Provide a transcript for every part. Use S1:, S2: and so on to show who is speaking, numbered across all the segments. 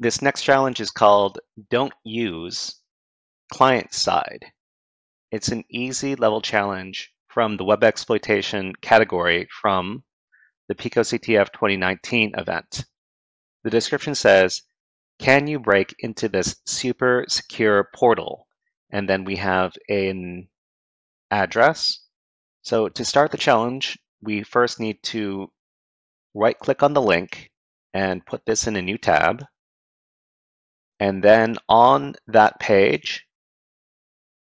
S1: This next challenge is called Don't Use Client Side. It's an easy level challenge from the web exploitation category from the PicoCTF 2019 event. The description says, can you break into this super secure portal? And then we have an address. So to start the challenge, we first need to right click on the link and put this in a new tab. And then on that page,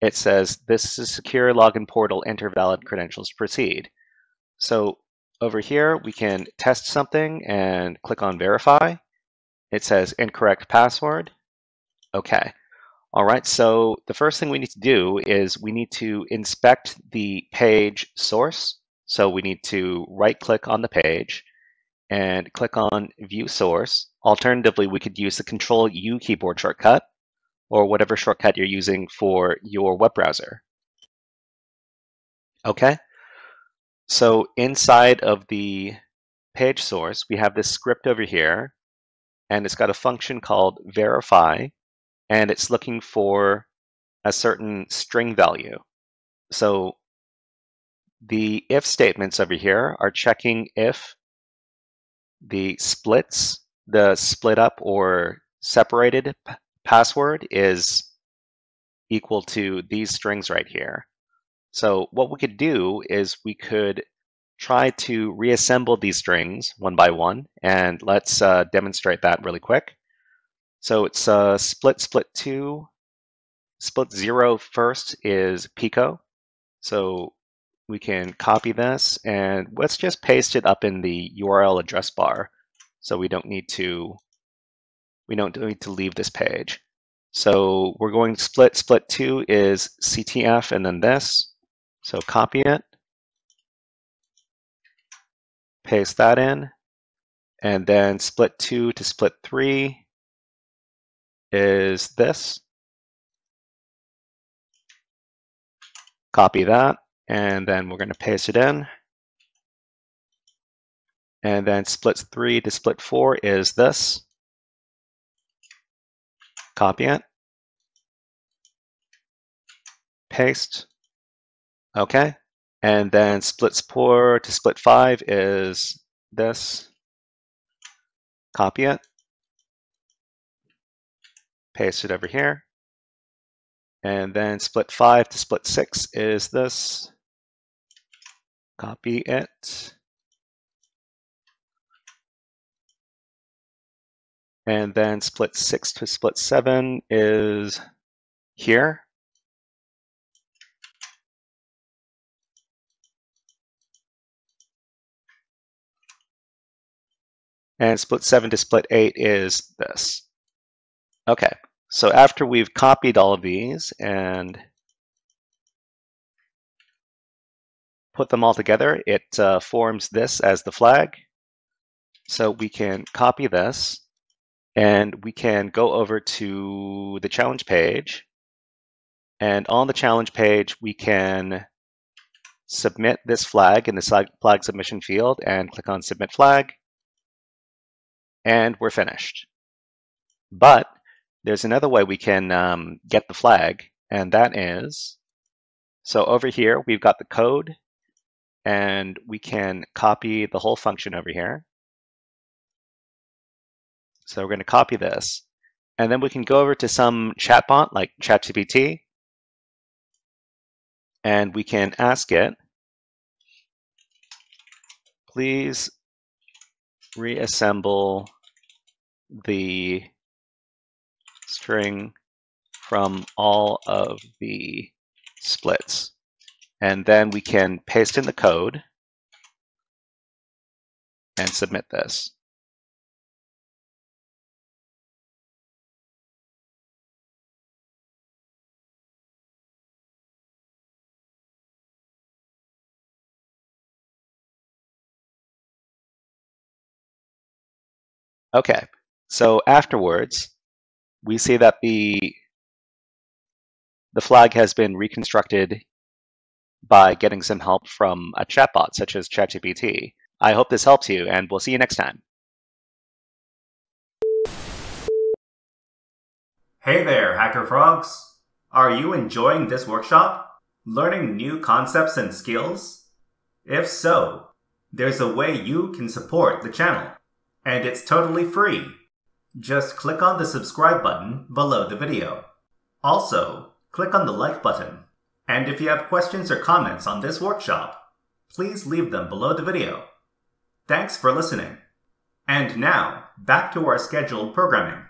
S1: it says, this is a secure login portal, enter valid credentials, proceed. So over here, we can test something and click on verify. It says incorrect password. Okay. All right, so the first thing we need to do is we need to inspect the page source. So we need to right click on the page and click on view source. Alternatively, we could use the control U keyboard shortcut or whatever shortcut you're using for your web browser. Okay, so inside of the page source, we have this script over here, and it's got a function called verify, and it's looking for a certain string value. So the if statements over here are checking if the splits, the split up or separated password is equal to these strings right here. So what we could do is we could try to reassemble these strings one by one, and let's uh, demonstrate that really quick. So it's uh, split split two, split zero first is Pico. So we can copy this and let's just paste it up in the URL address bar. So we don't need to we don't need to leave this page. So we're going split, split two is CTF and then this. So copy it, paste that in, and then split two to split three is this. Copy that, and then we're going to paste it in. And then split three to split four is this copy it, paste, okay, and then split four to split five is this, copy it, paste it over here, and then split five to split six is this, copy it, And then split six to split seven is here. And split seven to split eight is this. Okay, so after we've copied all of these and put them all together, it uh, forms this as the flag. So we can copy this and we can go over to the challenge page. And on the challenge page, we can submit this flag in the flag submission field and click on submit flag. And we're finished. But there's another way we can um, get the flag, and that is, so over here, we've got the code, and we can copy the whole function over here. So we're going to copy this. And then we can go over to some chatbot like ChatGPT. And we can ask it, please reassemble the string from all of the splits. And then we can paste in the code and submit this. Okay, so afterwards, we see that the The flag has been reconstructed by getting some help from a chatbot such as ChatGPT. I hope this helps you, and we'll see you next time.
S2: Hey there, Hacker Frogs! Are you enjoying this workshop? Learning new concepts and skills? If so, there's a way you can support the channel, and it's totally free. Just click on the subscribe button below the video. Also, click on the like button. And if you have questions or comments on this workshop, please leave them below the video. Thanks for listening. And now, back to our scheduled programming.